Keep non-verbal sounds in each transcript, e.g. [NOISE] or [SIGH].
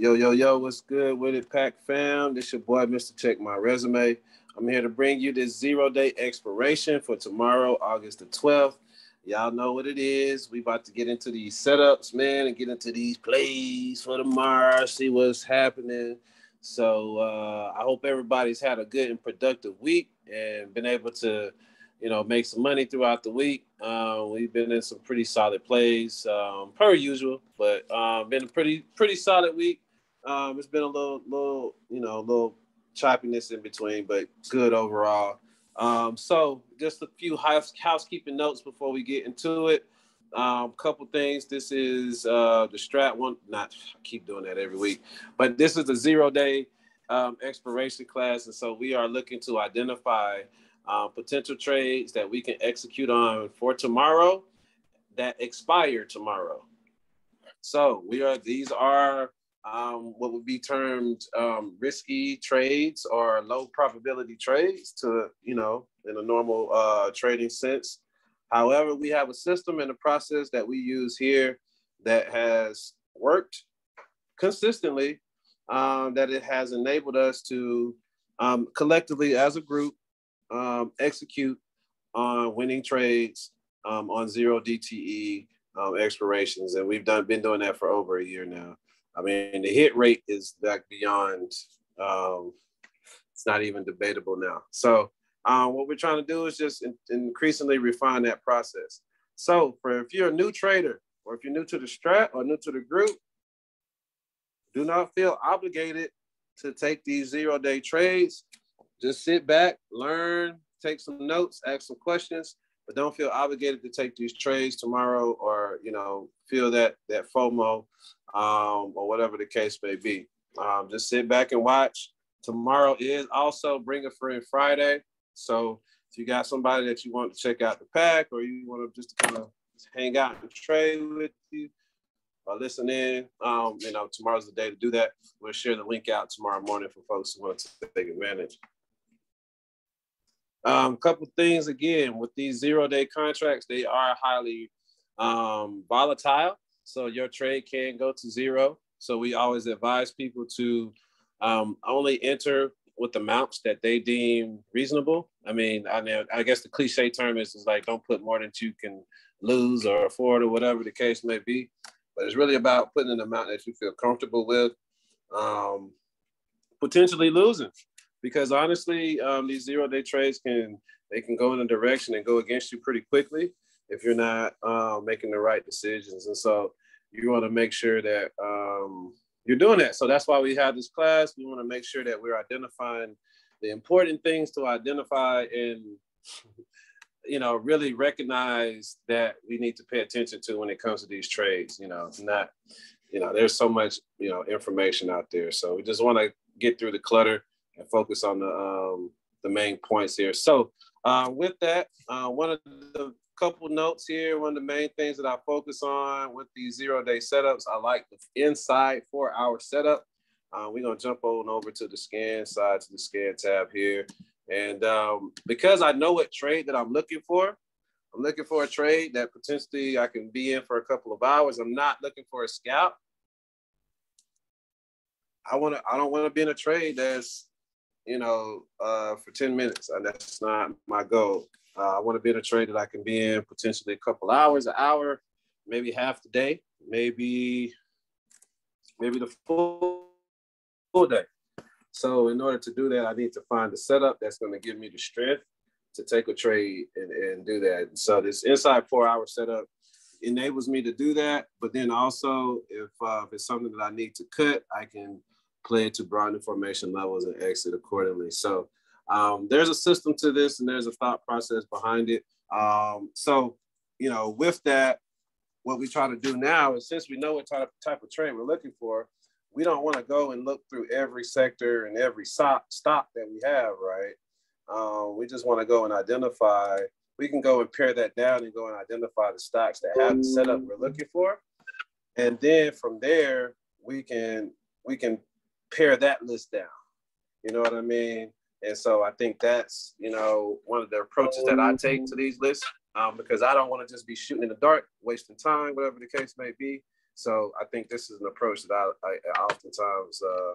Yo, yo, yo, what's good with it, Pack fam? This your boy, Mr. Check My Resume. I'm here to bring you this zero day expiration for tomorrow, August the 12th. Y'all know what it is. We about to get into these setups, man, and get into these plays for tomorrow, see what's happening. So uh, I hope everybody's had a good and productive week and been able to, you know, make some money throughout the week. Uh, we've been in some pretty solid plays, um, per usual, but um, been a pretty pretty solid week. Um, it's been a little, little, you know, a little choppiness in between, but good overall. Um, so just a few house, housekeeping notes before we get into it. Um, couple things. This is uh, the strat one. Not I keep doing that every week, but this is a zero day um, expiration class, and so we are looking to identify uh, potential trades that we can execute on for tomorrow that expire tomorrow. So we are. These are um, what would be termed um, risky trades or low probability trades to, you know, in a normal uh, trading sense. However, we have a system and a process that we use here that has worked consistently, um, that it has enabled us to um, collectively as a group um, execute on winning trades um, on zero DTE expirations. And we've done been doing that for over a year now. I mean, the hit rate is like beyond, um, it's not even debatable now. So um, what we're trying to do is just in, increasingly refine that process. So for if you're a new trader or if you're new to the strat or new to the group, do not feel obligated to take these zero day trades. Just sit back, learn, take some notes, ask some questions, but don't feel obligated to take these trades tomorrow or you know feel that that FOMO um, or whatever the case may be. Um, just sit back and watch. Tomorrow is also Bring a Friend Friday, so if you got somebody that you want to check out the pack or you want to just kind of hang out and trade with you or listen in, um, you know tomorrow's the day to do that. We'll share the link out tomorrow morning for folks who want to take advantage. A um, couple things again with these zero day contracts, they are highly um, volatile. So your trade can go to zero. So we always advise people to um, only enter with amounts that they deem reasonable. I mean, I mean, I guess the cliche term is, is like don't put more than you can lose or afford or whatever the case may be. But it's really about putting an amount that you feel comfortable with, um, potentially losing because honestly, um, these zero day trades can they can go in a direction and go against you pretty quickly if you're not uh, making the right decisions. And so you want to make sure that um, you're doing that. So that's why we have this class. We want to make sure that we're identifying the important things to identify and you know really recognize that we need to pay attention to when it comes to these trades. You know, not you know there's so much you know information out there. So we just want to get through the clutter and focus on the um, the main points here. So uh, with that, uh, one of the couple notes here, one of the main things that I focus on with these zero day setups, I like the inside four hour setup. Uh, we're gonna jump on over to the scan side to the scan tab here. And um, because I know what trade that I'm looking for, I'm looking for a trade that potentially I can be in for a couple of hours. I'm not looking for a scalp. I want to. I don't want to be in a trade that's you know, uh, for 10 minutes. And that's not my goal. Uh, I want to be in a trade that I can be in potentially a couple hours, an hour, maybe half the day, maybe maybe the full, full day. So in order to do that, I need to find a setup that's going to give me the strength to take a trade and, and do that. So this inside four hour setup enables me to do that. But then also if, uh, if it's something that I need to cut, I can play to broadening formation levels and exit accordingly. So um, there's a system to this and there's a thought process behind it. Um, so, you know, with that, what we try to do now is since we know what type, type of trade we're looking for, we don't want to go and look through every sector and every stock, stock that we have, right? Um, we just want to go and identify, we can go and pare that down and go and identify the stocks that have the setup we're looking for. And then from there, we can we can pare that list down. You know what I mean? And so I think that's, you know, one of the approaches that I take to these lists um, because I don't want to just be shooting in the dark, wasting time, whatever the case may be. So I think this is an approach that I, I, I oftentimes, uh,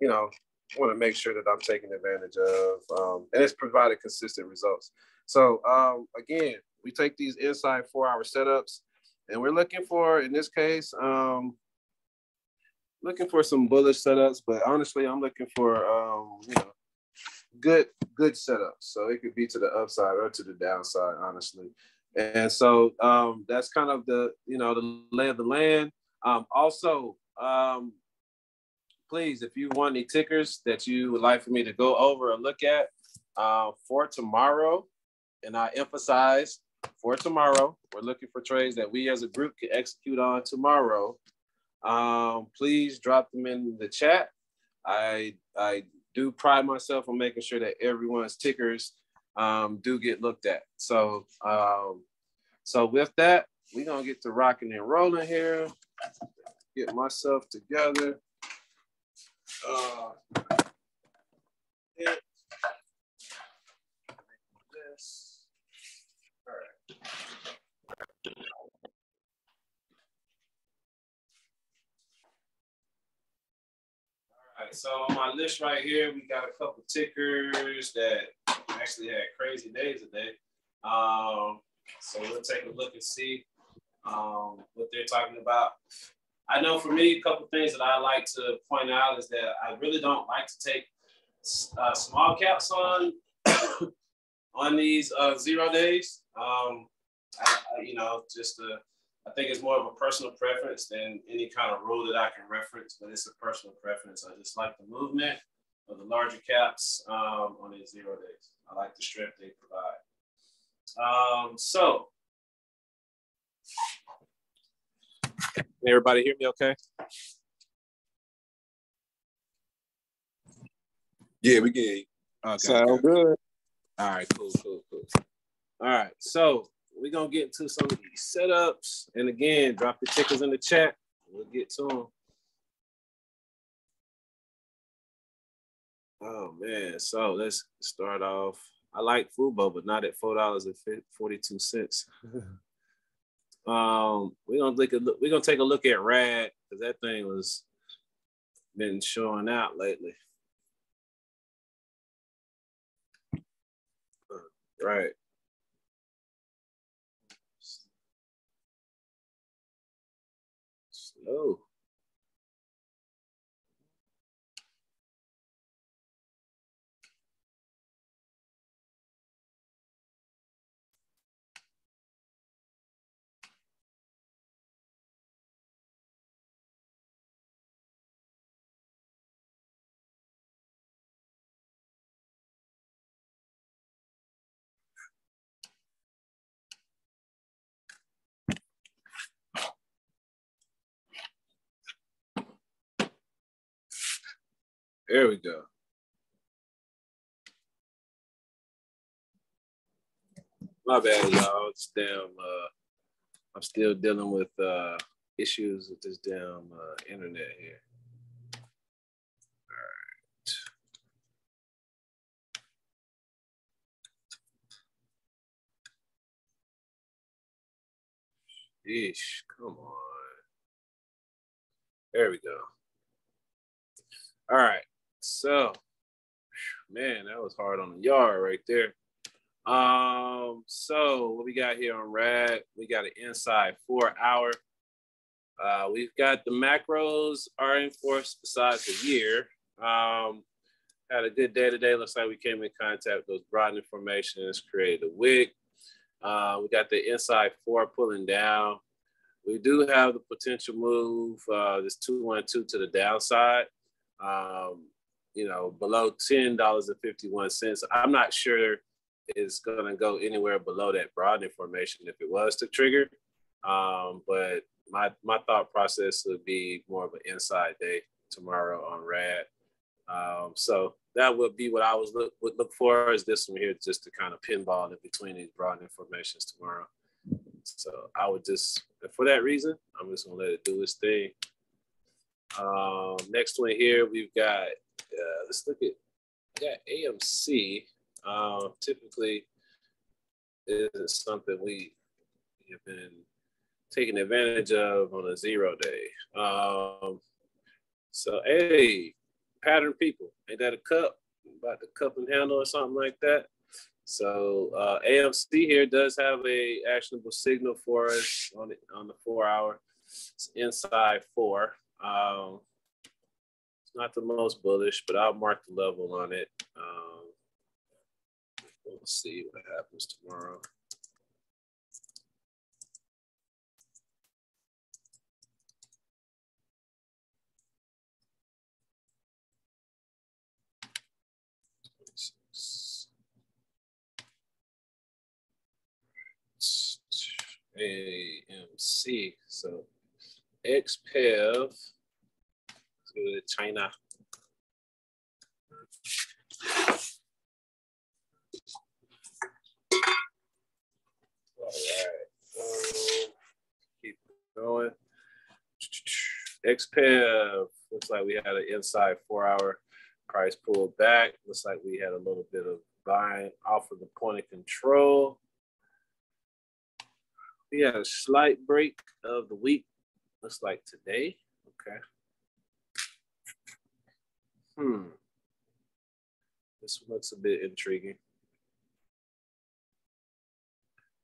you know, want to make sure that I'm taking advantage of, um, and it's provided consistent results. So um, again, we take these inside four-hour setups, and we're looking for, in this case, um, looking for some bullish setups. But honestly, I'm looking for, um, you know, good good setups. So it could be to the upside or to the downside, honestly. And so um, that's kind of the you know the lay of the land. Um, also, um, please, if you want any tickers that you would like for me to go over or look at uh, for tomorrow, and I emphasize for tomorrow, we're looking for trades that we as a group can execute on tomorrow. Um, please drop them in the chat. I I do pride myself on making sure that everyone's tickers um, do get looked at. So um, so with that, we're gonna get to rocking and rolling here. Get myself together. Uh. All right. All right, so on my list right here, we got a couple tickers that actually had crazy days today. Um, so we'll take a look and see um, what they're talking about. I know for me, a couple things that I like to point out is that I really don't like to take uh, small caps on [COUGHS] on these uh, zero days. Um, I, I, you know, just uh, I think it's more of a personal preference than any kind of rule that I can reference, but it's a personal preference. I just like the movement of the larger caps um, on these zero days. I like the strength they provide. Um, so, can everybody hear me okay? Yeah, we get Okay. Sound good. All right, cool, cool, cool. All right, so we're gonna get into some of these setups, and again, drop the tickers in the chat. We'll get to them. Oh man, so let's start off. I like Fubo, but not at four dollars and forty two cents. [LAUGHS] um, we're gonna look we're gonna take a look at Rad because that thing was been showing out lately. Right. Slow. There we go. My bad, y'all. It's damn. Uh, I'm still dealing with uh, issues with this damn uh, internet here. All right. Yeesh, come on. There we go. All right. So, man, that was hard on the yard right there. Um, so what we got here on Rad? We got an inside four hour. Uh, we've got the macros are in force besides the year. Um, had a good day today. Looks like we came in contact with those broadening formations, created a wick. Uh, we got the inside four pulling down. We do have the potential move, uh, this 212 to the downside. Um, you know, below ten dollars and fifty one cents. I'm not sure it's gonna go anywhere below that broadening formation if it was to trigger. Um, but my my thought process would be more of an inside day tomorrow on Rad. Um, so that would be what I was look would look for is this one here just to kind of pinball in between these broadening formations tomorrow. So I would just for that reason, I'm just gonna let it do its thing. Um, next one here, we've got uh, let's look at yeah AMC. Uh, typically, isn't something we have been taking advantage of on a zero day. Um, so hey, pattern people, ain't that a cup? About the cup and handle or something like that. So uh, AMC here does have a actionable signal for us on the, on the four hour. It's inside four. Um, not the most bullish, but I'll mark the level on it. Um, we'll see what happens tomorrow. AMC. So XPEV, to China. All right, um, keep going. XPEV, looks like we had an inside four hour price pull back. Looks like we had a little bit of buying off of the point of control. We had a slight break of the week. Looks like today. Okay. Hmm. This looks a bit intriguing.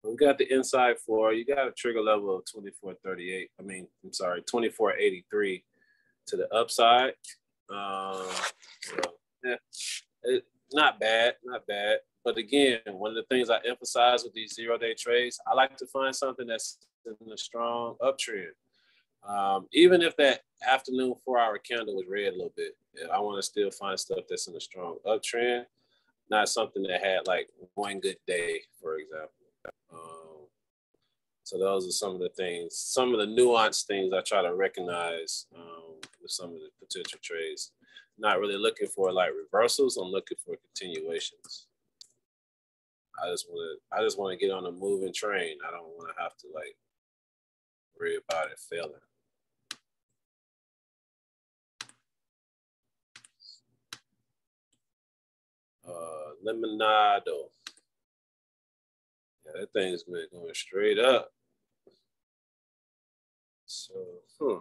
We got the inside floor. You got a trigger level of 2438. I mean, I'm sorry, 2483 to the upside. Um, so, yeah, it, not bad, not bad. But again, one of the things I emphasize with these zero day trades, I like to find something that's in a strong uptrend. Um, even if that afternoon four hour candle was red a little bit, I want to still find stuff that's in a strong uptrend, not something that had like one good day, for example. Um, so those are some of the things, some of the nuanced things I try to recognize um, with some of the potential trades. Not really looking for like reversals, I'm looking for continuations. I just want to I just want to get on a moving train. I don't want to have to like worry about it failing. Uh, Lemonade. Yeah, that thing's been going straight up. So, hmm.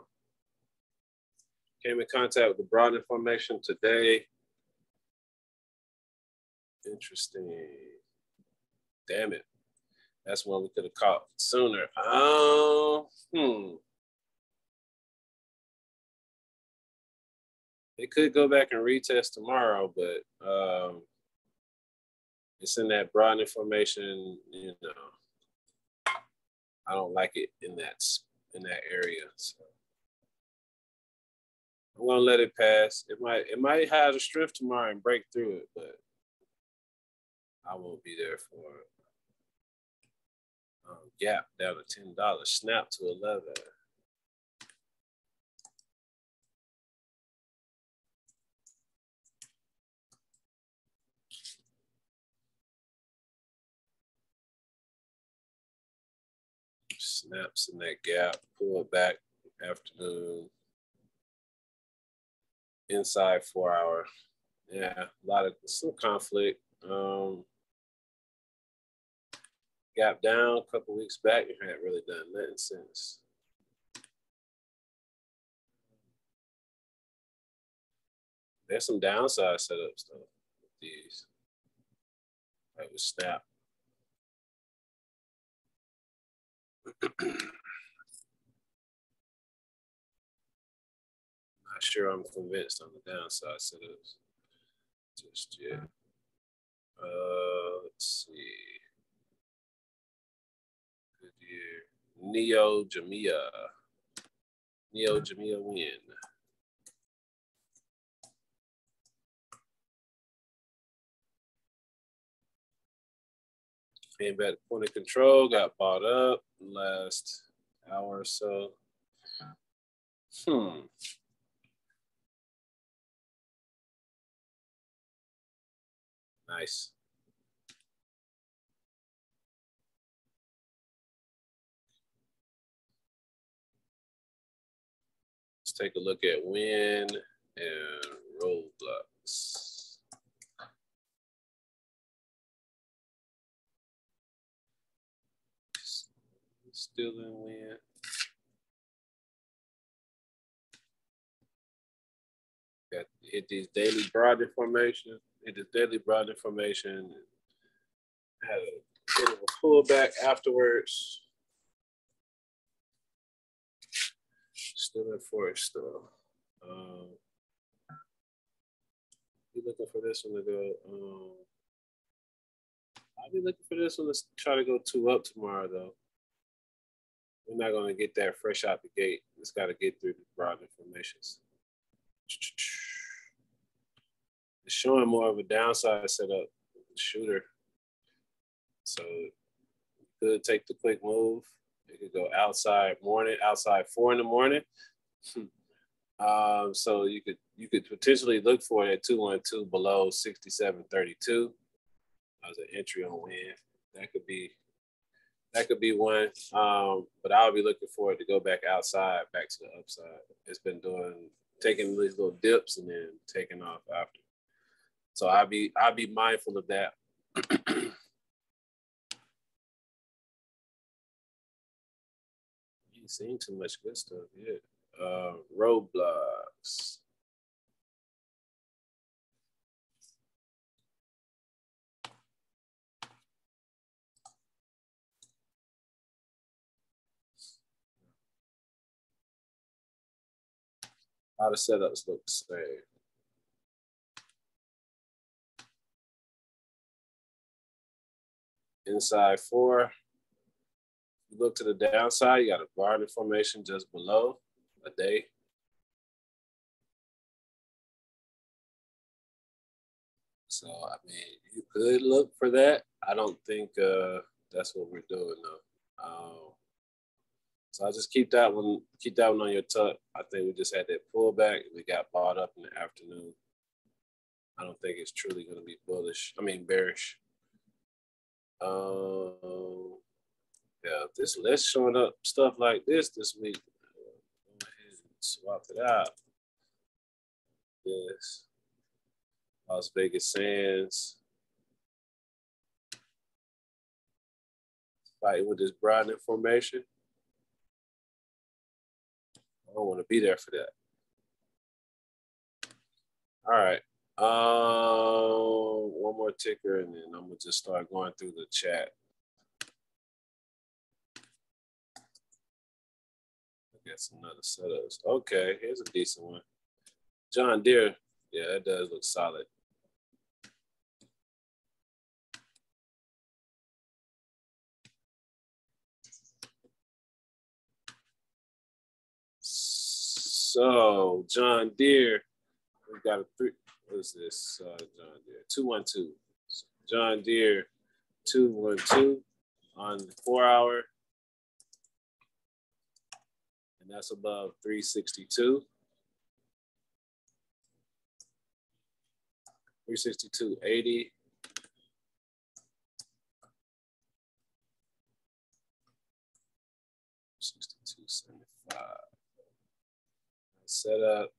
Came in contact with the broadening formation today. Interesting. Damn it. That's one we could have caught sooner. Um, hmm. They could go back and retest tomorrow, but um, it's in that broadening formation. You know, I don't like it in that in that area. So I'm gonna let it pass. It might it might have the strength tomorrow and break through it, but I won't be there for it. Um, gap down to ten dollars, snap to eleven. Snaps in that gap, pull it back afternoon. Inside four hour. Yeah, a lot of some conflict. Um, gap down a couple weeks back and hadn't really done nothing since. There's some downside setups though with these. Like with Snap. Not sure I'm convinced on the downside setups just yet. Uh, let's see. Good year. Neo Jamia. Neo Jamia win. Came back to point of control, got bought up last hour or so. Hmm. Nice. Let's take a look at Wynn and Roblox. still didn't win. Got hit these daily broadening formation. Hit this daily broadening formation. Had a bit of a pullback afterwards. Still in force though. Um, be looking for this one to go. Um, I'll be looking for this one to try to go two up tomorrow though. We're not gonna get that fresh out the gate. It's got to get through the broadening formations. It's showing more of a downside setup shooter. So could take the quick move. It could go outside morning, outside four in the morning. um, so you could you could potentially look for it at 212 below 6732 as an entry on Wynn. That could be that could be one. Um, but I'll be looking forward to go back outside, back to the upside. It's been doing taking these little dips and then taking off after. So I'll be I'll be mindful of that. [CLEARS THROAT] you seen too much good stuff yeah. Uh, Roblox. How the setups look the same. Inside four, you look to the downside, you got a bar formation just below a day. So, I mean, you could look for that. I don't think uh, that's what we're doing though. Um, so I just keep that one, keep that one on your tuck. I think we just had that pullback. We got bought up in the afternoon. I don't think it's truly going to be bullish. I mean bearish. Um, yeah, this list showing up stuff like this this week. Go ahead and swap it out. Yes. Las Vegas Sands. Fighting with this Broadening formation. I don't want to be there for that. All right. Um, one more ticker, and then I'm gonna just start going through the chat. I got some other setups. Okay, here's a decent one. John Deere. Yeah, that does look solid. So John Deere, we got a three. What is this? Uh, John Deere two one two. John Deere two one two on the four hour, and that's above three sixty two. 362.80. Sixty-two seventy-five set up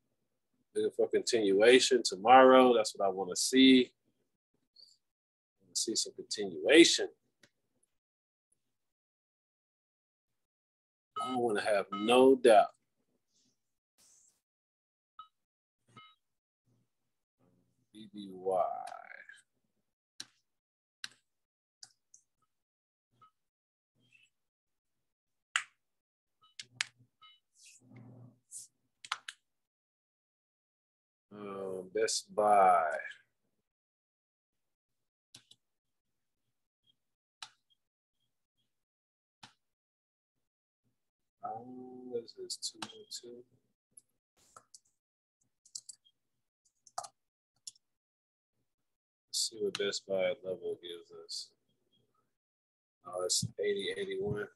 for continuation tomorrow. That's what I want to see. See some continuation. I want to have no doubt. BBY. Um, Best Buy. Um, what is this? Two oh two. Let's see what Best Buy level gives us. Oh, it's 80, 81.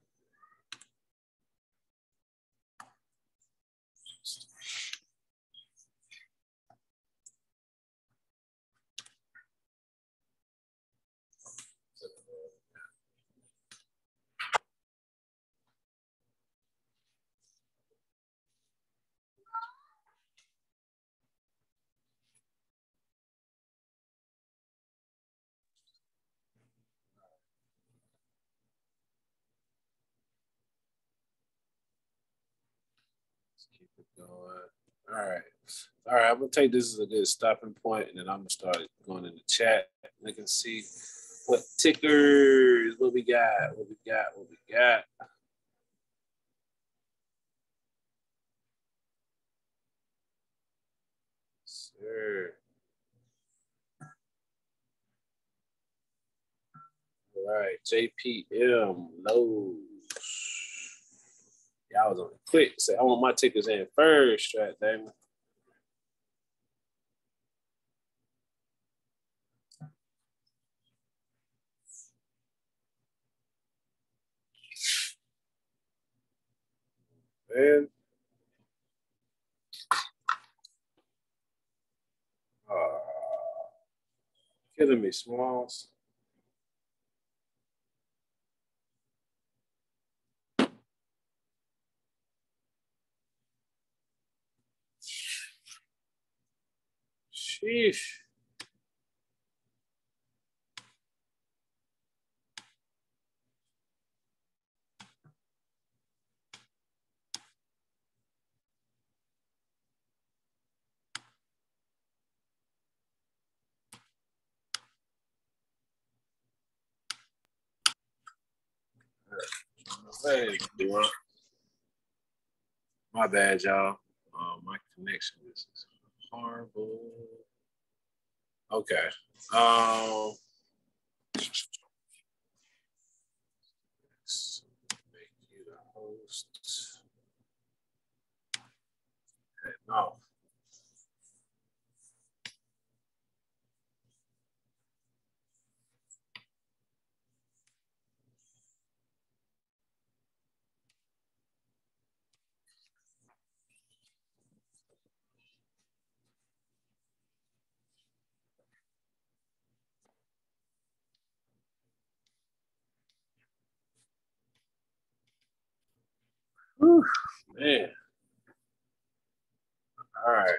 All right. All right, I'm gonna take this as a good stopping point, and then I'm gonna start going in the chat. We can see what tickers, what we got, what we got, what we got. Sir. All right, JPM Lowe's. Y'all was on it quick. Say, I want my tickets in first, right, Damon. Man. Uh, killing me, Smalls. Sheesh. Hey, my bad, y'all. Uh, my connection is horrible. Okay. Um, make you the host. Okay, no. Whew, man. All right.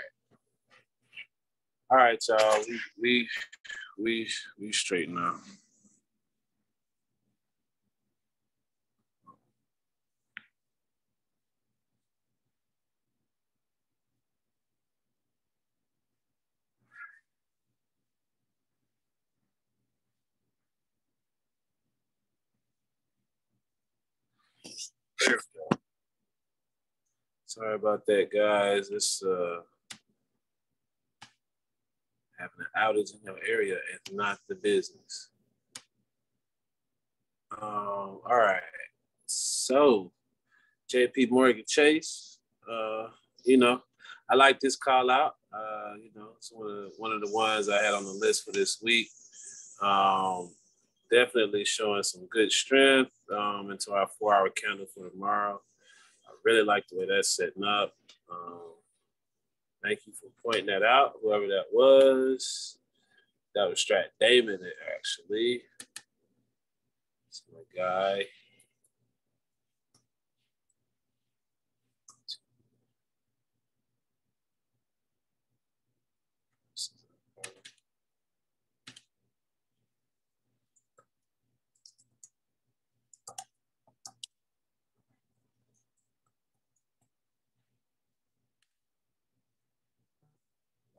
All right, y'all. We we we we straight now. There we go. Sorry about that, guys. It's uh having an outage in your area is not the business. Um, all right. So JP Morgan Chase, uh, you know, I like this call out. Uh, you know, it's one of the, one of the ones I had on the list for this week. Um, definitely showing some good strength um, into our four hour candle for tomorrow. Really like the way that's setting up. Um, thank you for pointing that out, whoever that was. That was Strat Damon, actually. That's my guy.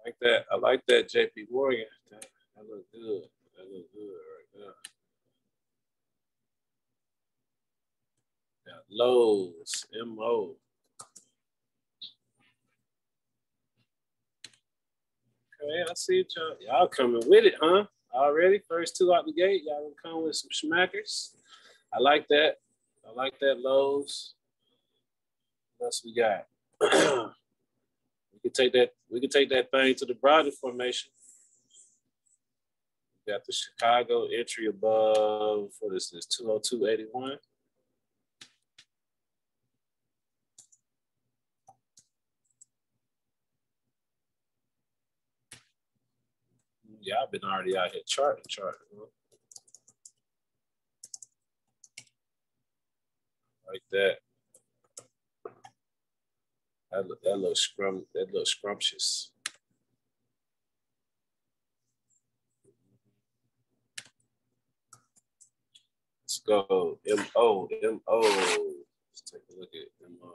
Like that. I like that JP Morgan. That, that look good. That look good right there. Got Lowe's, MO. Okay, I see y'all. Y'all coming with it, huh? Already, first two out the gate. Y'all gonna come with some schmackers. I like that. I like that Lowe's. What else we got? [CLEARS THROAT] take that. We could take that thing to the broader formation. We got the Chicago entry above. What is this? Two hundred two eighty one. Yeah, I've been already out here charting, charting. Like that. That look, that little scrum, that little scrumptious. Let's go. M O M O. Let's take a look at M O.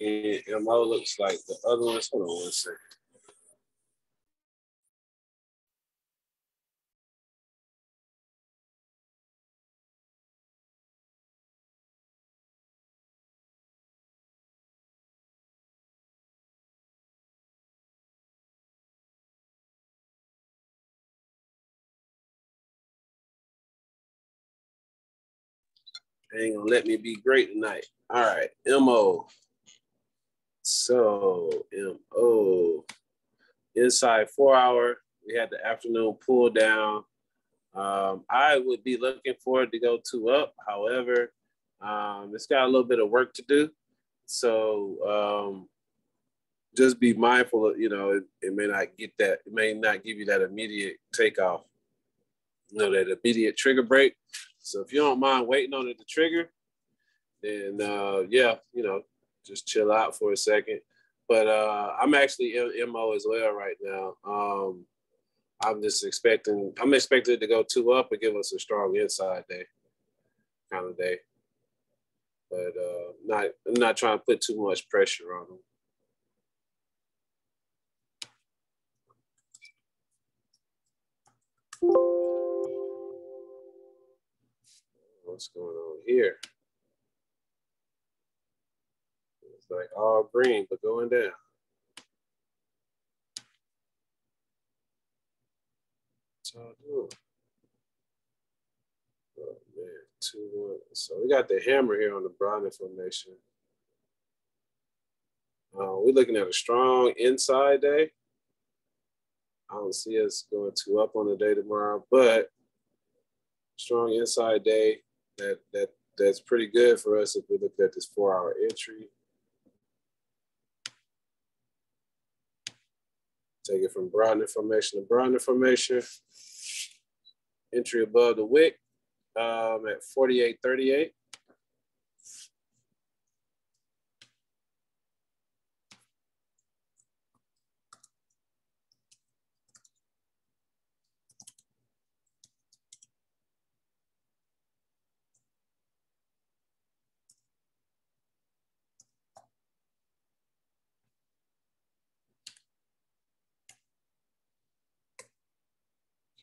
And MO looks like the other ones. Hold on one second. Ain't gonna let me be great tonight. All right, MO. So MO inside four hour. We had the afternoon pull down. Um, I would be looking forward to go two up. However, um, it's got a little bit of work to do. So um, just be mindful of, you know, it, it may not get that, it may not give you that immediate takeoff, you know, that immediate trigger break. So if you don't mind waiting on it to trigger, then uh, yeah, you know, just chill out for a second. But uh, I'm actually MO as well right now. Um, I'm just expecting, I'm expecting to go two up and give us a strong inside day, kind of day. But uh, not, I'm not trying to put too much pressure on them. What's going on here. It's like all green, but going down. Doing? Oh man, two one. So we got the hammer here on the broadening formation. Uh, we're looking at a strong inside day. I don't see us going too up on the day tomorrow, but strong inside day that that that's pretty good for us if we look at this four hour entry. Take it from broadening formation to broadening formation. Entry above the wick um, at 48.38.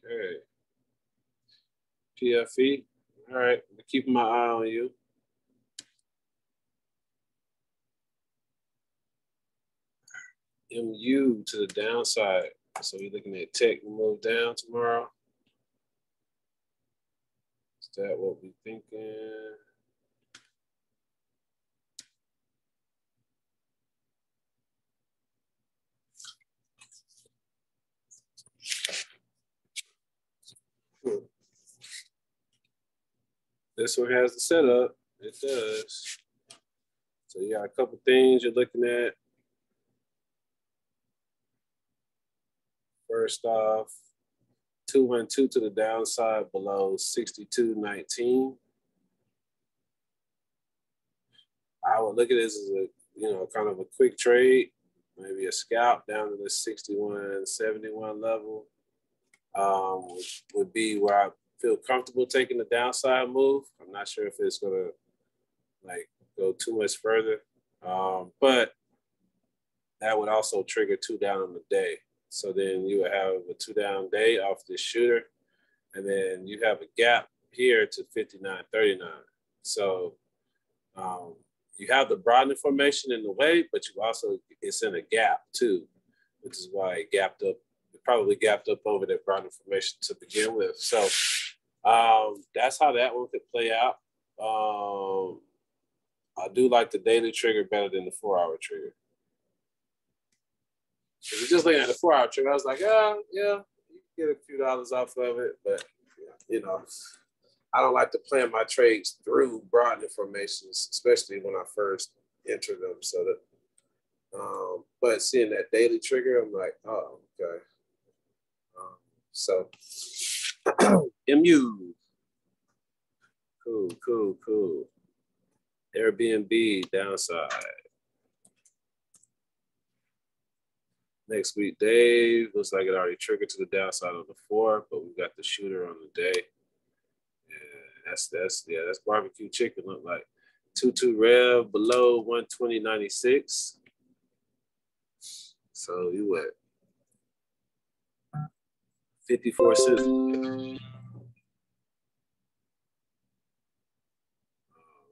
Okay. PFE. All right. I'm keeping my eye on you. MU to the downside. So you're looking at tech move down tomorrow. Is that what we're thinking? This one has the setup. It does. So you got a couple things you're looking at. First off, 212 to the downside below 62.19. I would look at this as a, you know, kind of a quick trade, maybe a scalp down to the 61.71 level um, would, would be where I feel comfortable taking the downside move. I'm not sure if it's gonna like go too much further, um, but that would also trigger two down on the day. So then you would have a two down day off this shooter, and then you have a gap here to 59.39. So um, you have the broadening formation in the way, but you also it's in a gap too, which is why it gapped up. Probably gapped up over that broadening formation to begin with. So um, that's how that one could play out. Um, I do like the daily trigger better than the four hour trigger. Just looking at the four hour trigger, I was like, oh, yeah, you get a few dollars off of it, but you know, I don't like to plan my trades through broad formations, especially when I first enter them. So that, um, but seeing that daily trigger, I'm like, oh, okay. Um, so [CLEARS THROAT] MU. Cool, cool, cool. Airbnb downside. Next week, Dave looks like it already triggered to the downside on the four, but we got the shooter on the day. Yeah, that's that's yeah, that's barbecue chicken look like. 22 rev below 120.96. So you what? 54 cents.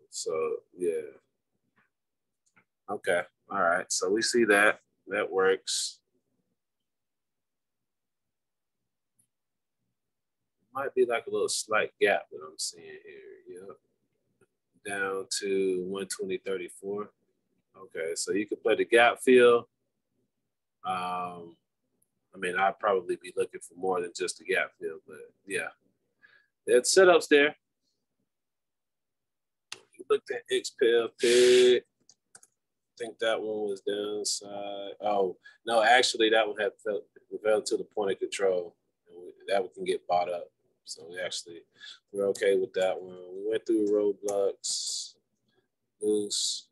So yeah. Okay. All right. So we see that. That works. Might be like a little slight gap that I'm seeing here. Yep. Down to 120.34. Okay. So you can play the gap fill. Um, I mean, I'd probably be looking for more than just a gap fill, but yeah. That setups there. Looked at XPEL pick. I think that one was downside. Oh, no, actually that one had fell, to the point of control. That one can get bought up. So we actually, we're okay with that one. We went through Roblox, loose.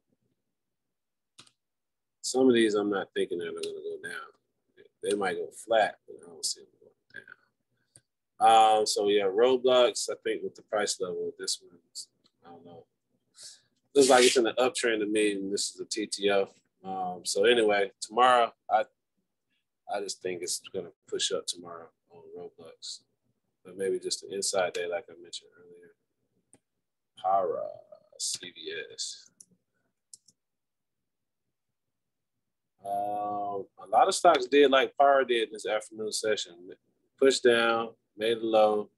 Some of these I'm not thinking that they're gonna go down. They might go flat, but I don't see them going down. Um, so yeah, Roblox, I think with the price level, this one's, I don't know. Looks like it's in the uptrend to me, and this is a TTO. Um, so anyway, tomorrow, I I just think it's gonna push up tomorrow on Roblox. But maybe just an inside day, like I mentioned earlier. Para CVS. Um, a lot of stocks did like Power did in this afternoon session. Pushed down, made a low,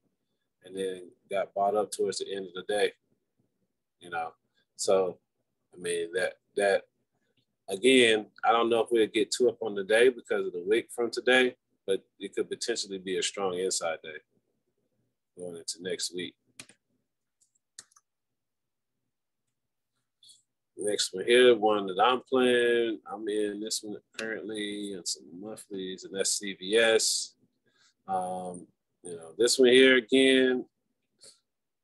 and then got bought up towards the end of the day. You know, so I mean that that again, I don't know if we'll get too up on the day because of the week from today, but it could potentially be a strong inside day going into next week. Next one here, one that I'm playing. I'm in this one currently and some monthlies, and that's CVS. Um, you know, this one here again,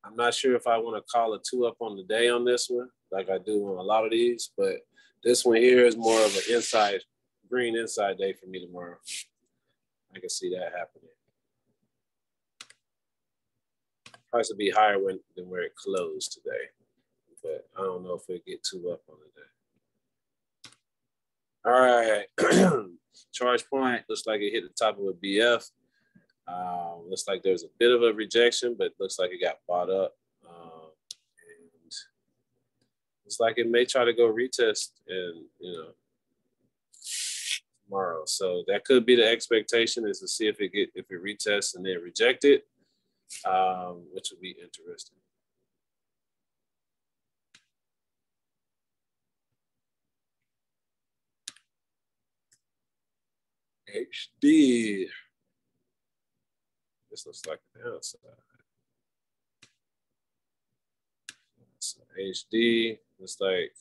I'm not sure if I want to call a two up on the day on this one, like I do on a lot of these, but this one here is more of an inside, green inside day for me tomorrow. I can see that happening. Price will be higher when, than where it closed today but I don't know if we get too up on it. All right, [CLEARS THROAT] ChargePoint looks like it hit the top of a BF. Um, looks like there's a bit of a rejection, but looks like it got bought up. Um, and looks like it may try to go retest and you know tomorrow. So that could be the expectation is to see if it get if it retests and then reject it, um, which would be interesting. HD. This looks like the downside. So HD, it's like,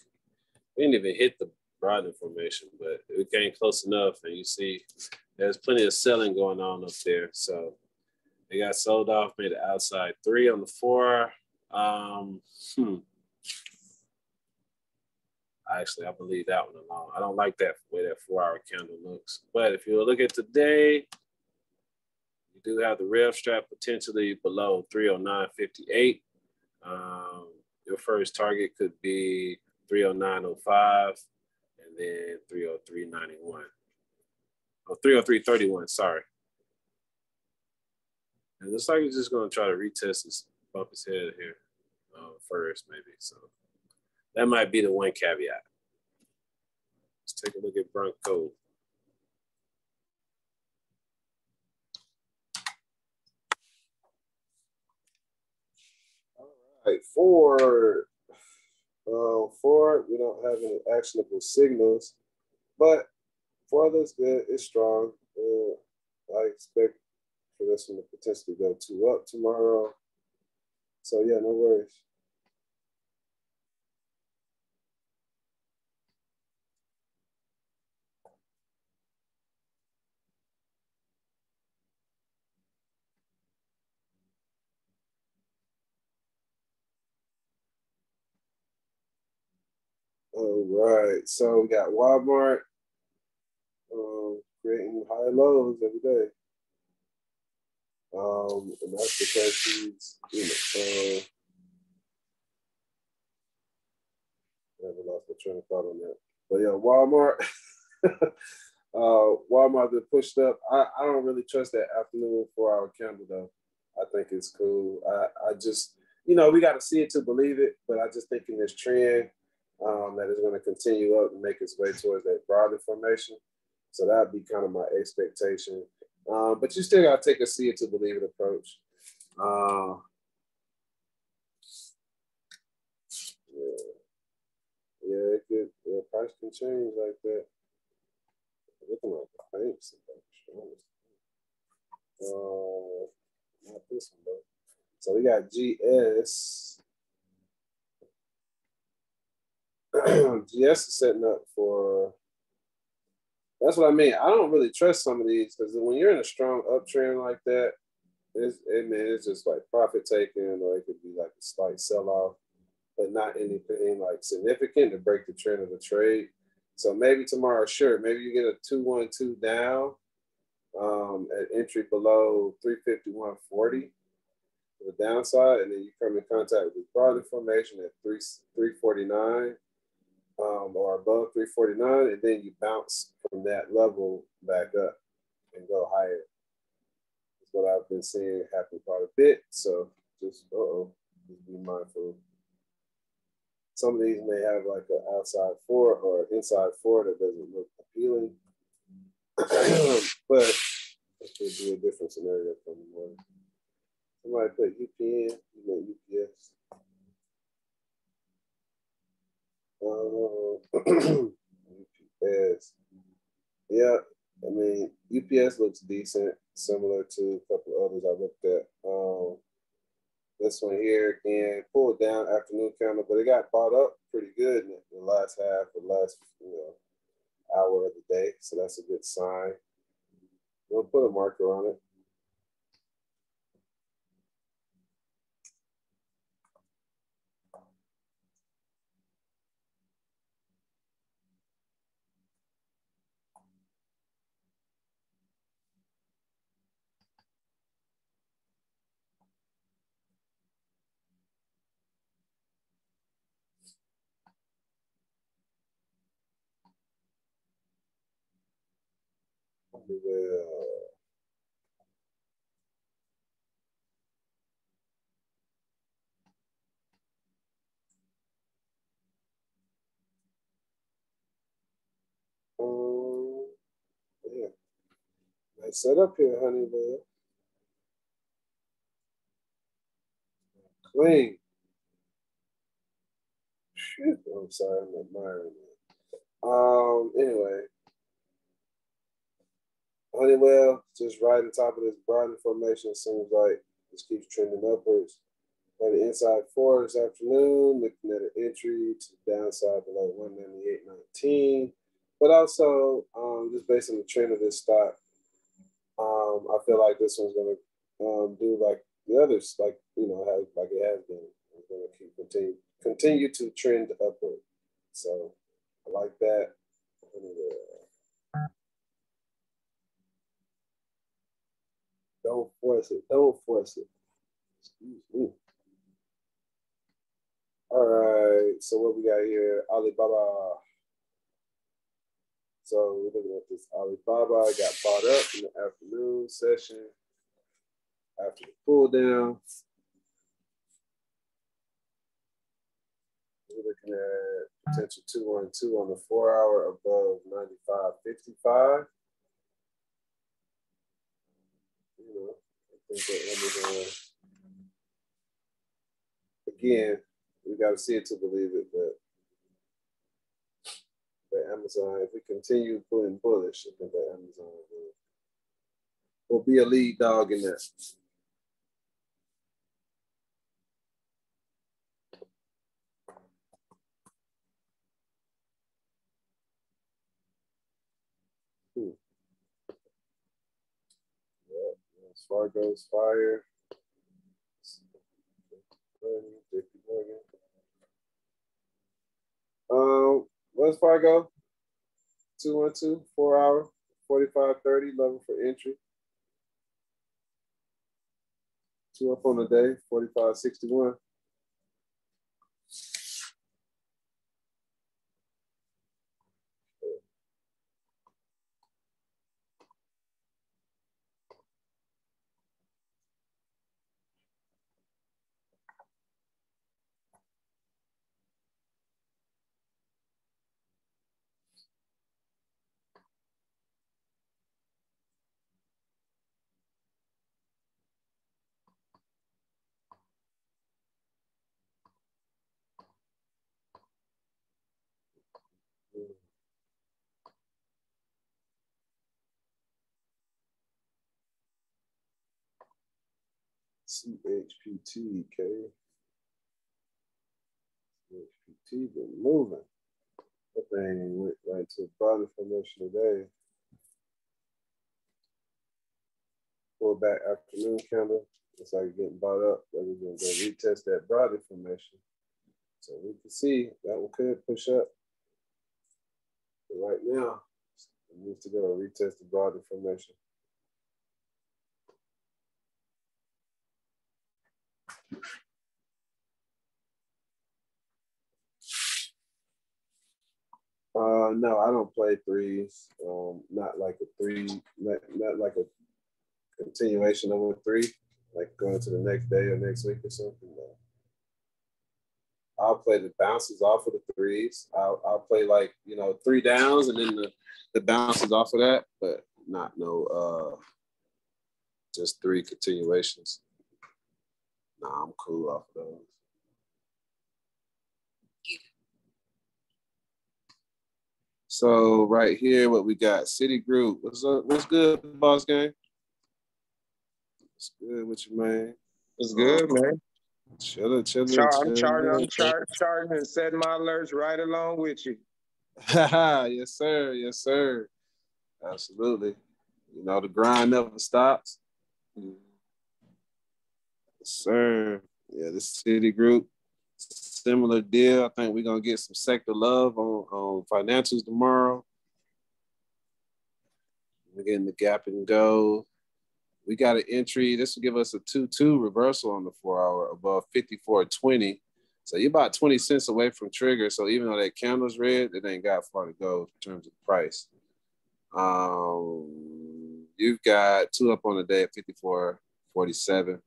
we didn't even hit the broadening formation, but it came close enough. And you see, there's plenty of selling going on up there. So they got sold off, made it outside three on the four. Um, hmm. Actually, I believe that one alone. I don't like that way that four hour candle looks. But if you look at today, you do have the rev strap potentially below 309.58. Um, your first target could be 309.05 and then 303.91. Oh, 303.31, sorry. And it looks like he's just going to try to retest this, bump his head here uh, first, maybe. So that might be the one caveat. Let's take a look at Bronco. All right, for uh, Ford, we don't have any actionable signals, but for this good, it's strong. Uh, I expect for this one to potentially go two up tomorrow. So yeah, no worries. All right, so we got Walmart um, creating high lows every day. Um, and that's because he's, you know, uh, train of thought on that. But yeah, Walmart. [LAUGHS] uh, Walmart that pushed up. I, I don't really trust that afternoon four hour candle though. I think it's cool. I, I just, you know, we got to see it to believe it, but I just think in this trend um, that is going to continue up and make its way towards that broader formation. So that'd be kind of my expectation. Um, but you still got to take a see it to believe it approach. Uh, yeah, yeah, it could. Yeah, price can change like that. Looking like the banks. Uh, not this one though. So we got GS. [CLEARS THROAT] GS is setting up for. That's what I mean. I don't really trust some of these because when you're in a strong uptrend like that, it's, it, man, it's just like profit taking, or it could be like a slight sell off, but not anything like significant to break the trend of the trade. So maybe tomorrow, sure, maybe you get a two one two down um, at entry below 351.40 the downside, and then you come in contact with the broad formation at 3 349 um, or above 349, and then you bounce from that level back up and go higher. That's what I've been seeing happen quite a bit. So just oh, just be mindful. Some of these may have like an outside four or inside four that doesn't look appealing, [COUGHS] but it could be a different scenario from the morning. Somebody put UPN, you UPS. UPS. [CLEARS THROAT] Yeah, I mean, UPS looks decent, similar to a couple others I looked at. Um, this one here again pulled down afternoon candle, but it got bought up pretty good in the last half, the last you know hour of the day. So that's a good sign. We'll put a marker on it. Will. Um, yeah. Nice setup here, Honeywell. Clean. Shit, I'm sorry, I'm admiring it. Um, anyway, Honeywell, just right on top of this broad formation, seems like this keeps trending upwards. On the inside four this afternoon, looking at an entry to the downside below 198.19. But also, um, just based on the trend of this stock, um, I feel like this one's going to um, do like the others, like you know, has, like it has been. It's going to keep continue continue to trend upward. So I like that. Don't force it. Don't force it. Excuse me. All right. So what we got here? Alibaba. So we're looking at this Alibaba got bought up in the afternoon session after the pull down. We're looking at potential 212 on the four hour above 95.55. Know, I think that again, we got to see it to believe it, but Amazon, if we continue pulling bullish, I think that Amazon will, will be a lead dog in that. Fargo's fire. Um, what's Fargo? 212, four hour, 4530, level for entry. Two up on the day, 4561. CHPT, K. CHPT been moving. That thing went right to the body formation today. Pull back afternoon candle. It's like getting bought up. But we're gonna go retest that body formation. So we can see that one could push up. But right now, it needs to go retest the body formation. Uh, no, I don't play threes. Um, not like a three, not, not like a continuation of a three, like going to the next day or next week or something. No. I'll play the bounces off of the threes. I'll, I'll play like, you know, three downs and then the, the bounces off of that, but not no, uh, just three continuations. Nah, I'm cool off of those. So right here, what we got, Citigroup. What's up? What's good, boss gang? What's good with you, man? It's good, man. Chilling, chilling. Char- I'm charting, I'm char- charting and setting my alerts right along with you. [LAUGHS] yes, sir. Yes, sir. Absolutely. You know, the grind never stops. Yes, sir. Yeah, this Citigroup, similar deal. I think we're gonna get some sector love on, on financials tomorrow. We're getting the gap and go. We got an entry. This will give us a 2-2 reversal on the four hour above 54.20. So you're about 20 cents away from trigger. So even though that candle's red, it ain't got far to go in terms of price. Um, you've got two up on the day at 54.47.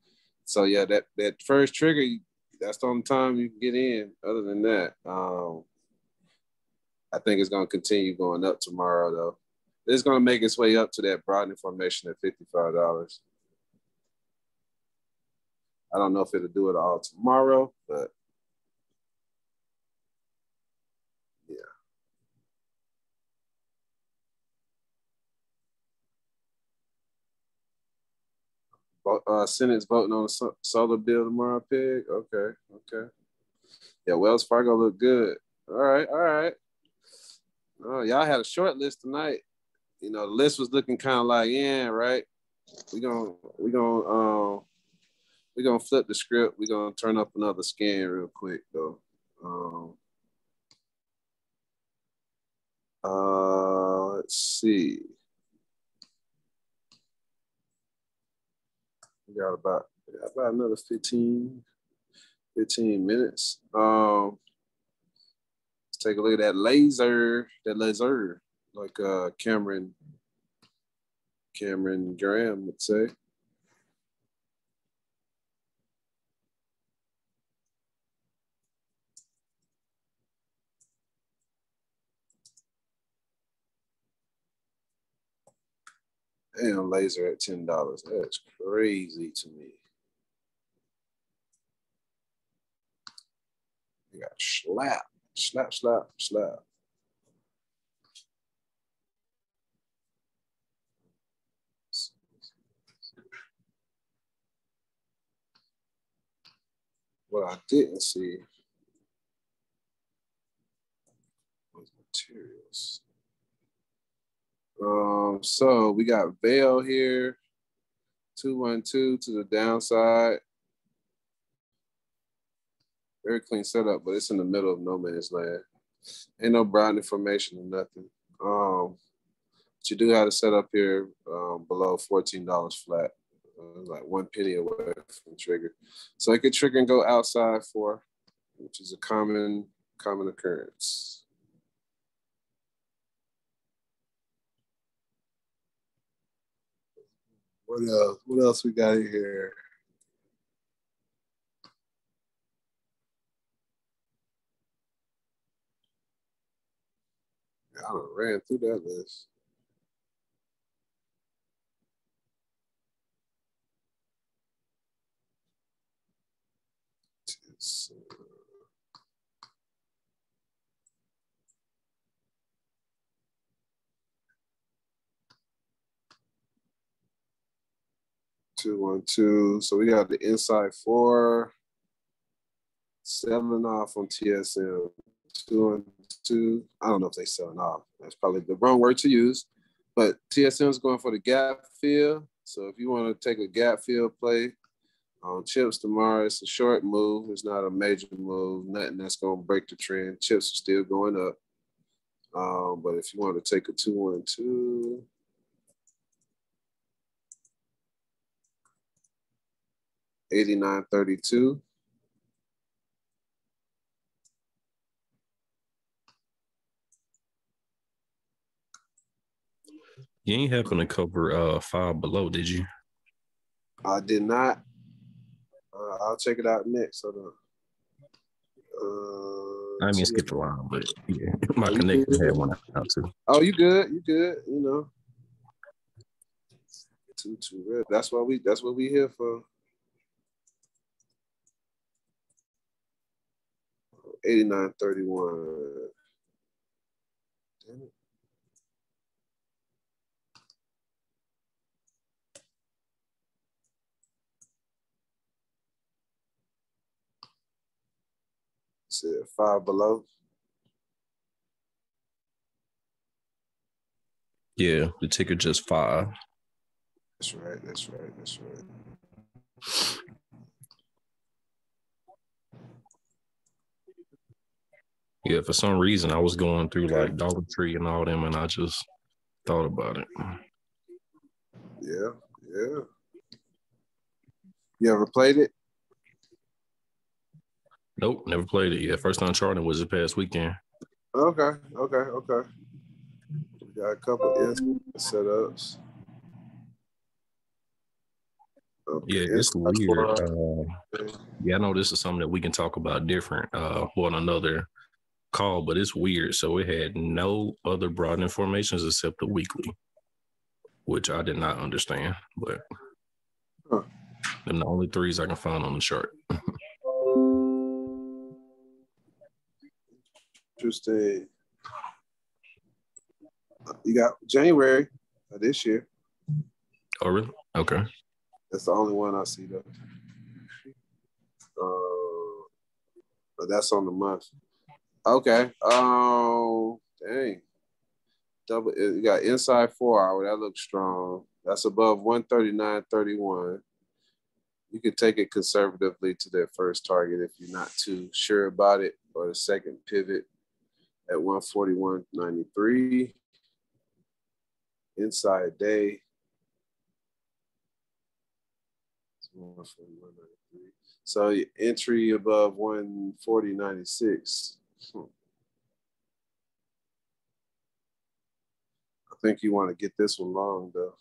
So yeah, that that first trigger, that's the only time you can get in. Other than that, um, I think it's going to continue going up tomorrow, though. It's going to make its way up to that broadening formation at $55. I don't know if it'll do it all tomorrow, but yeah. Uh, Senate's voting on a solar bill tomorrow, Pig. Okay, okay. Yeah, Wells Fargo look good. All right, all right. Oh, y'all had a short list tonight. You know, the list was looking kind of like, yeah, right. We gonna we gonna um we gonna flip the script. We gonna turn up another scan real quick though. Um, uh, let's see. We got about about another 15, 15 minutes. Um, let's take a look at that laser, that laser, like uh Cameron, Cameron Graham would say. Damn, laser at ten dollars. That's crazy to me. You got slap, slap, slap, slap. What I didn't see was materials. Um, so we got Vale here, 212 to the downside. Very clean setup, but it's in the middle of no man's land. Ain't no broadening formation or nothing. Um, but you do have to set up here um, below $14 flat, uh, like one penny away from trigger. So it could trigger and go outside for, which is a common common occurrence. What else? What else we got here? I ran through that list. Two one two. So we got the inside four. Selling off on TSM. Two and two. I don't know if they selling off. That's probably the wrong word to use. But TSM is going for the gap fill. So if you want to take a gap fill play on chips tomorrow, it's a short move. It's not a major move. Nothing that's going to break the trend. Chips are still going up. Um, but if you want to take a two one two. Eighty-nine thirty-two. You ain't happen to cover uh five below, did you? I did not. Uh, I'll check it out next. Hold on. Uh, I mean, skip the line, but yeah, [LAUGHS] my connection had one out too. Oh, you good? You good? You know, two two red. That's why we. That's what we here for. Eighty nine thirty one. Damn it. Said five below. Yeah, the ticker just five. That's right. That's right. That's right. Yeah, for some reason I was going through like Dollar Tree and all them, and I just thought about it. Yeah. Yeah. You ever played it? Nope, never played it yet. First time charting was this past weekend. Okay. Okay. Okay. We got a couple of setups. Okay, Yeah, it's weird. Uh, yeah, I know this is something that we can talk about different uh another call, but it's weird. So it had no other broadening formations except the weekly, which I did not understand. But Huh. them the only threes I can find on the chart. Interesting. You got January of this year. Oh, really? Okay. That's the only one I see though. Uh, but that's on the month. Okay. Um. Dang. Double. You got inside four hour. That looks strong. That's above one thirty nine thirty one. You could take it conservatively to their first target if you're not too sure about it, or the second pivot at 141.93. Inside day. 141.93. So entry above 140.96. I think you want to get this one long though.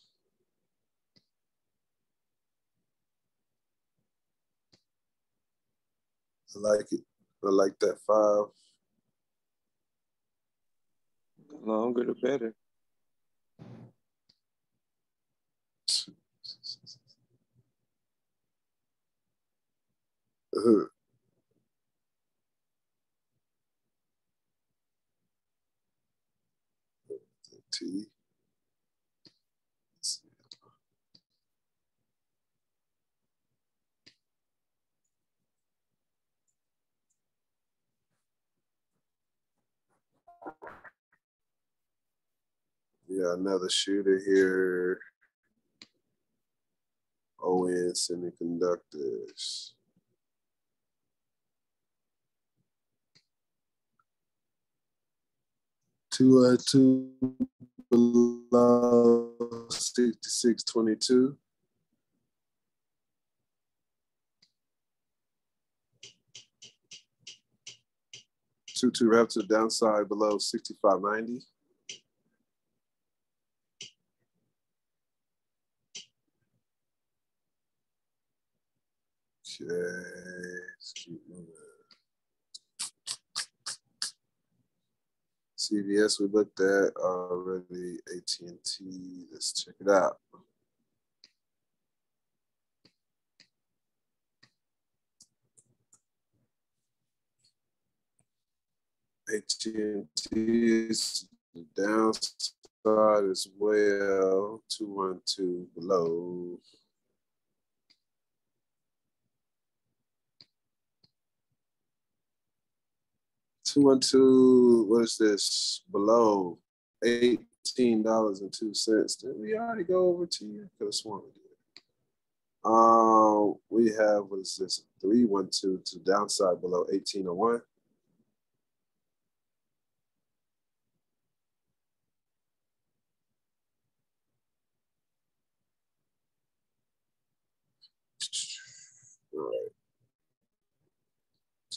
I like it. I like that five. The Longer the better. [LAUGHS] Uh-huh. T. Yeah, another shooter here. ON Semiconductors. Two uh two below sixty six twenty two. Two wrap to the downside below sixty five ninety. Okay, let's keep moving. CVS we looked at already. AT&T. Let's check it out. AT&T is the downside as well. Two one two below. 212, what is this? Below $18.02. Did we already go over to you? Could have sworn we did. Uh, we have, what is this? 312 to downside below 1801.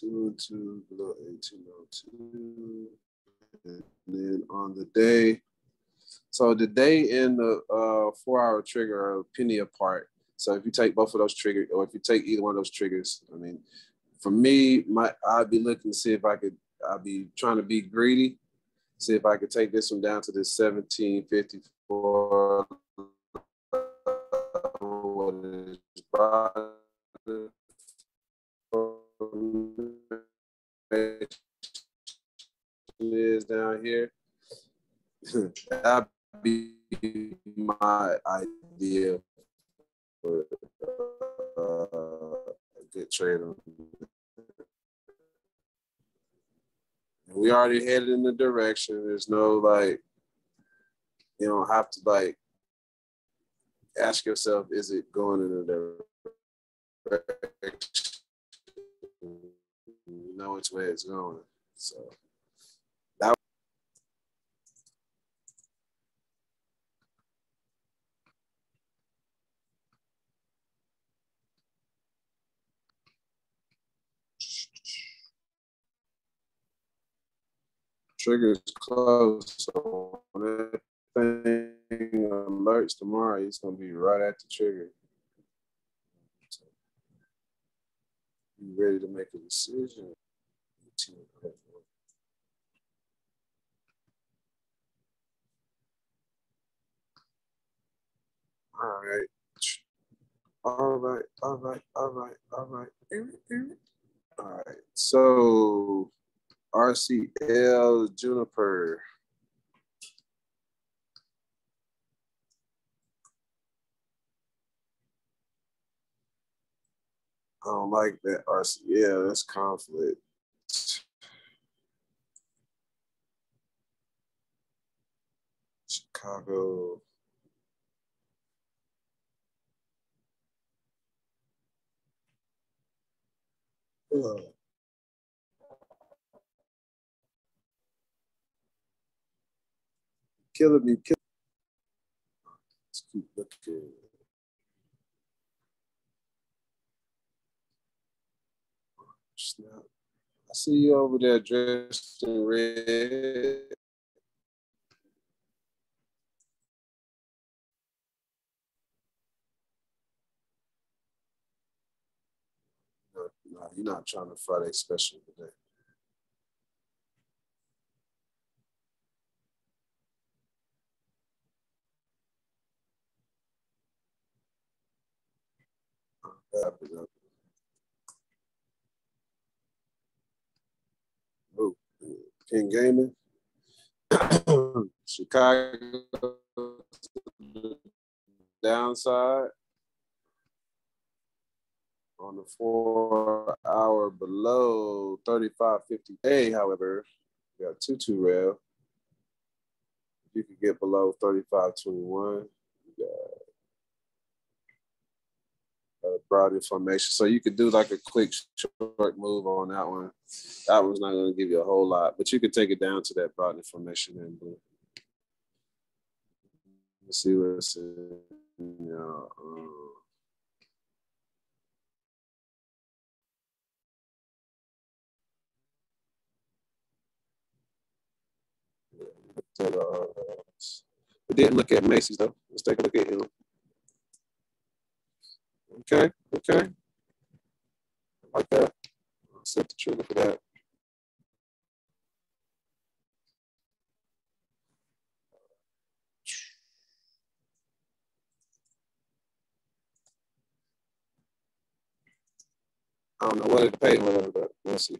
Two and two below 1802. And then on the day, so the day and the uh, four hour trigger are a penny apart. So if you take both of those triggers, or if you take either one of those triggers, I mean, for me, my I'd be looking to see if I could. I'd be trying to be greedy, see if I could take this one down to this 1754. We already headed in the direction. There's no like, you don't have to like ask yourself, is it going in the direction? You know which way it's going. So that trigger is close. So when that thing alerts tomorrow, it's gonna be right at the trigger. So you ready to make a decision? All right. All right, all right, all right, all right. All right. So RCL Juniper. I don't like that RCL. Yeah, That's conflict. Chicago. Let's keep looking. Snap. I see you over there dressed in red. No, no, you're not trying to Friday special today. Oh, King Gaming. [COUGHS] Chicago downside on the four hour below 35.50A, however, we got 2 2 rail. If you could get below 35.21. You got uh, broadening formation. So you could do like a quick short move on that one. That one's not going to give you a whole lot, but you could take it down to that broadening formation and blue. Let's see what's in. Yeah, uh, we didn't look at Macy's though. Let's take a look at him. Okay, okay. Like that. I'll set the trigger for that. I don't know what it paid, whatever, but we'll see.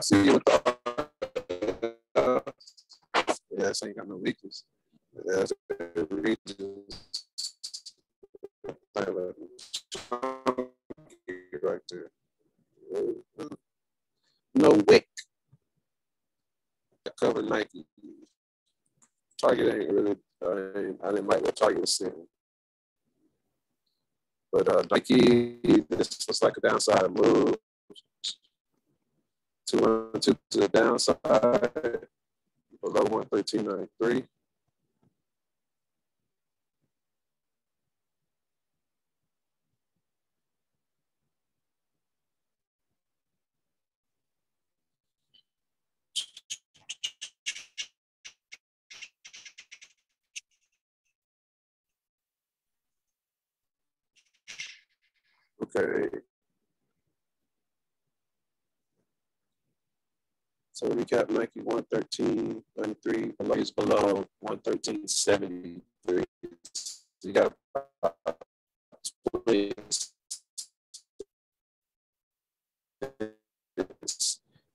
I see you with the. Uh, ain't got no weakness. Right there. No wick. Cover Nike. Target ain't really. I, I didn't like what Target was saying. But uh, Nike, this looks like a downside move. Two one two to the downside, below one thirteen ninety three. Okay. So recap Nike 113.93, below is below 113.73. So you got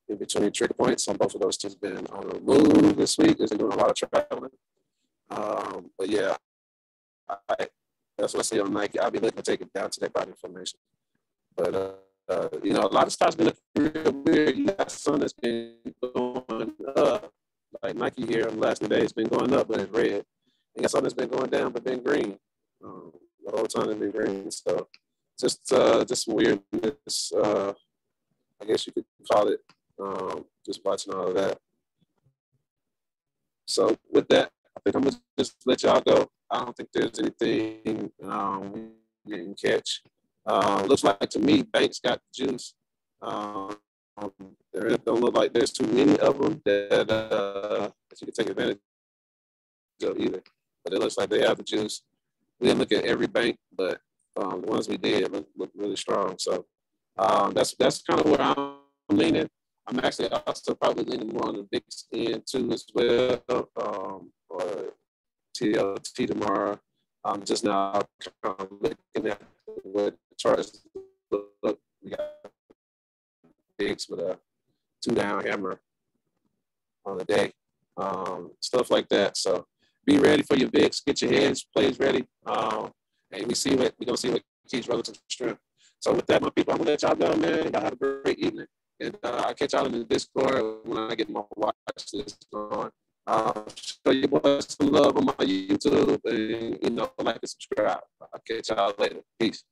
in between trigger points on both of those teams been on the move this week. They've been doing a lot of traveling. Um, but yeah, I, that's what I say on Nike. I'll be looking to take it down to that broadening formation. But uh, uh, you know, a lot of stocks been real weird. You got some that's been going up, like Nike here in the last few days been going up, but it's red. You got some that's been going down, but been green. Um, the whole time it's been green. So just uh, just weirdness. Uh, I guess you could call it. Um, just watching all of that. So with that, I think I'm gonna just let y'all go. I don't think there's anything um, we didn't catch. Uh, looks like to me, banks got the juice. Um, there don't look like there's too many of them that, uh, you can take advantage of either. But it looks like they have the juice. We didn't look at every bank, but um, the ones we did look, look really strong. So um, that's that's kind of where I'm leaning. I'm actually also probably leaning more on the big end too as well. Um, or TLT tomorrow. I'm just now kind of looking at what charts look. We got bigs with a two down hammer on the day, um, stuff like that. So be ready for your VIX. Get your heads plays ready. Um, and we see what we're gonna see what keeps relative strength. So with that, my people, I'm gonna let y'all go, man. Y'all have a great evening. And uh, I'll catch y'all in the Discord when I get my watch list on. Uh, show your boys some love on my YouTube and, you know, like and subscribe. I'll catch y'all later. Peace.